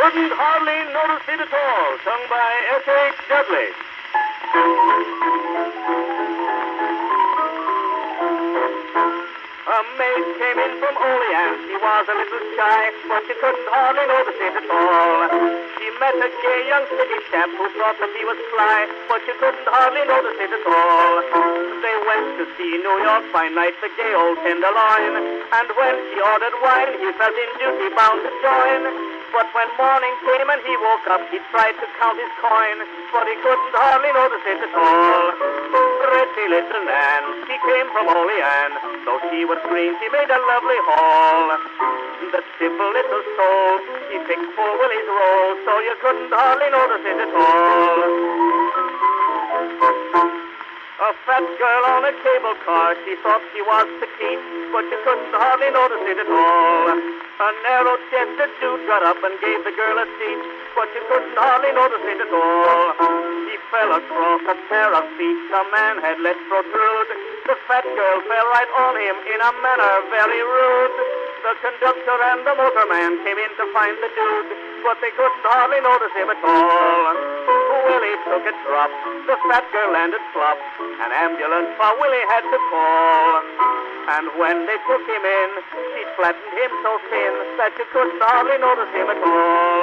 couldn't hardly notice it at all, sung by S.H. Dudley. A maid came in from Olean. She was a little shy, but she couldn't hardly notice it at all. She met a gay young city chap who thought that he was fly, but she couldn't hardly notice it at all. They went to see New York by night, the gay old tenderloin, and when she ordered wine, he felt in duty bound to join. But when morning came and he woke up, he tried to count his coin, but he couldn't hardly notice it at all. Pretty little Nan, she came from Olean, though she was green, she made a lovely haul. The simple little soul, she picked full Willie's roll, so you couldn't hardly notice it at all. A fat girl on a cable car, she thought she was petite, but you couldn't hardly notice it at all. A narrow-chested dude got up and gave the girl a seat, but you couldn't hardly notice it at all. He fell across a pair of feet a man had let protrude. The fat girl fell right on him in a manner very rude. The conductor and the motorman came in to find the dude, but they couldn't hardly notice him at all. Took a drop, the fat girl landed flop. An ambulance for Willie had to call. And when they took him in, she flattened him so thin that you couldn't hardly notice him at all.